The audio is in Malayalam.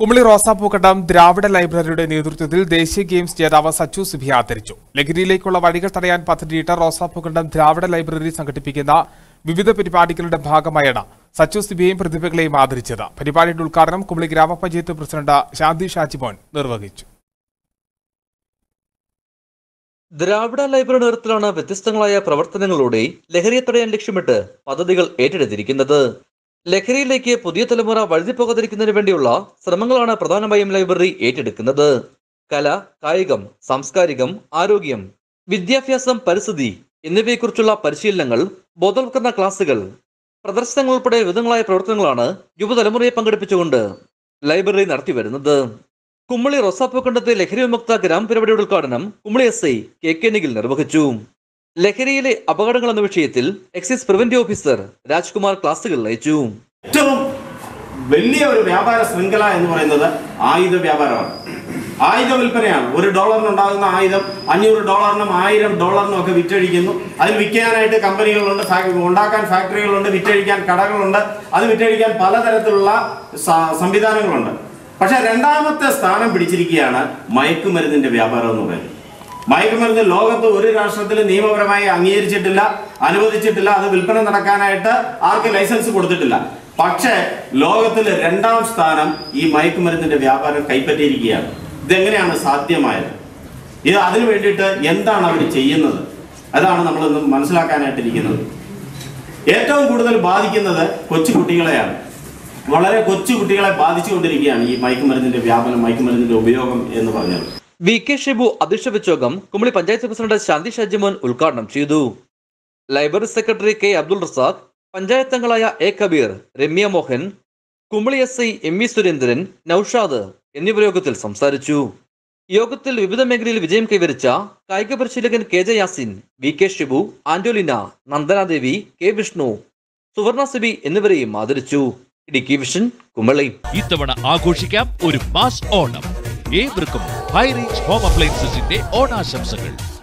കുമളി റോസാപ്പൂക്കണ്ടം ദ്രാവിഡ ലൈബ്രറിയുടെ നേതൃത്വത്തിൽ ദേശീയ ഗെയിംസ് ജേതാവ് സച്ചു സിബി ആദരിച്ചു. ലഹരിയിലേക്കുള്ള വഴികൾ തടയാൻ പദ്ധതിയിട്ട റോസാപ്പൂക്കണ്ടം ദ്രാവിഡ ലൈബ്രറി സംഘടിപ്പിക്കുന്ന വിവിധ പരിപാടികളുടെ ഭാഗമായാണ് സച്ചു സിബിയെയും പ്രതിഭകളെയും ആദരിച്ചത്. പരിപാടിയുടെ ഉദ്ഘാടനം കുമളി ഗ്രാമപഞ്ചായത്ത് പ്രസിഡന്റ് ശാന്തി ഷാജിമോൻ നിർവഹിച്ചു. ദ്രാവിഡ ലൈബ്രറി നേതൃത്വത്തിലാണ് വ്യത്യസ്തങ്ങളായ പ്രവർത്തനങ്ങളോടെ ലഹരിയെ തടയാൻ ലക്ഷ്യമിട്ട് പദ്ധതികൾ ഏറ്റെടുത്തിരിക്കുന്നത്. ലഹരിയിലേക്ക് പുതിയ തലമുറ വഴുതിപ്പോകാതിരിക്കുന്നതിന് വേണ്ടിയുള്ള ശ്രമങ്ങളാണ് പ്രധാനമായും ലൈബ്രറി ഏറ്റെടുക്കുന്നത്. കല കായികം സാംസ്കാരികം ആരോഗ്യം വിദ്യാഭ്യാസം പരിസ്ഥിതി എന്നിവയെക്കുറിച്ചുള്ള പരിശീലനങ്ങൾ ബോധവൽക്കരണ ക്ലാസുകൾ പ്രദർശനങ്ങൾ ഉൾപ്പെടെ വിവിധങ്ങളായ പ്രവർത്തനങ്ങളാണ് യുവതലമുറയെ പങ്കെടുപ്പിച്ചുകൊണ്ട് ലൈബ്രറി നടത്തിവരുന്നത്. കുമ്മളി റൊസാപ്പൂക്കണ്ടത്തെ ലഹരി വിമുക്ത ഗ്രാമപരിപാടിയുടെ ഉദ്ഘാടനം Kumily S I K K Nikhil നിർവഹിച്ചു. ലഹരിയിലെ അപകടങ്ങൾ എന്ന വിഷയത്തിൽ എക്സൈസ് പ്രിവന്റീവ് ഓഫീസർ രാജ്കുമാർ ക്ലാസുകൾ നയിച്ചു ഏറ്റവും വലിയ ഒരു വ്യാപാര ശൃംഖല എന്ന് പറയുന്നത് ആയുധ വ്യാപാരമാണ്. ആയുധ വിൽപ്പനയാണ്. ഒരു ഡോളറിന് ഉണ്ടാകുന്ന ആയുധം അഞ്ഞൂറ് ഡോളറിനും ആയിരം ഡോളറിനും ഒക്കെ വിറ്റഴിക്കുന്നു. അതിൽ വിൽക്കാനായിട്ട് കമ്പനികളുണ്ട് ഉണ്ടാക്കാൻ ഫാക്ടറികളുണ്ട് വിറ്റഴിക്കാൻ കടകളുണ്ട്. അത് വിറ്റഴിക്കാൻ പലതരത്തിലുള്ള സംവിധാനങ്ങളുണ്ട്. പക്ഷെ രണ്ടാമത്തെ സ്ഥാനം പിടിച്ചിരിക്കുകയാണ് മയക്കുമരുന്നിന്റെ വ്യാപാരം എന്ന് പറയുന്നത്. മയക്കുമരുന്ന് ലോകത്ത് ഒരു രാഷ്ട്രത്തിൽ നിയമപരമായി അംഗീകരിച്ചിട്ടില്ല അനുവദിച്ചിട്ടില്ല അത് വിൽപ്പന നടക്കാനായിട്ട് ആർക്കും ലൈസൻസ് കൊടുത്തിട്ടില്ല. പക്ഷേ ലോകത്തിൽ രണ്ടാം സ്ഥാനം ഈ മയക്കുമരുന്നിന്റെ വ്യാപാരം കൈപ്പറ്റിയിരിക്കുകയാണ്. ഇതെങ്ങനെയാണ് സാധ്യമായത്? ഇത് അതിനു വേണ്ടിയിട്ട് എന്താണ് അവർ ചെയ്യുന്നത്? അതാണ് നമ്മൾ ഇന്ന് മനസ്സിലാക്കാനായിട്ടിരിക്കുന്നത്. ഏറ്റവും കൂടുതൽ ബാധിക്കുന്നത് കൊച്ചു കൊച്ചുകുട്ടികളെയാണ്. വളരെ കൊച്ചു കുട്ടികളെ ബാധിച്ചുകൊണ്ടിരിക്കുകയാണ് ഈ മയക്കുമരുന്നിന്റെ വ്യാപനം മയക്കുമരുന്നിന്റെ ഉപയോഗം എന്ന് പറഞ്ഞത് വി കെ ഷിബു അധ്യക്ഷ യോഗം കുമളി പഞ്ചായത്ത് പ്രസിഡന്റ് ശാന്തി ഷാജിമോൻ ഉദ്ഘാടനം ചെയ്തു. Library secretary K Abdul Razak panchayat A Kabeer Ramya Mohan Kumily S I M V Surendran Naushad എന്നിവർ യോഗത്തിൽ സംസാരിച്ചു. യോഗത്തിൽ വിവിധ മേഖലയിൽ വിജയം കൈവരിച്ച കായിക പരിശീലകൻ K J Yasin V K Shibu Antolina Nandanadevi K Vishnu Suvarna Sibi എന്നിവരെയും ആദരിച്ചു. ഇടുക്കി വിഷൻ കുമളി. ഇത്തവണ ആഘോഷിക്കാം ഒരു മാസ് ഓണം. ഏവർക്കും ഹൈ റേഞ്ച് ഹോം അപ്ലയൻസസിന്റെ ഓണാശംസകൾ.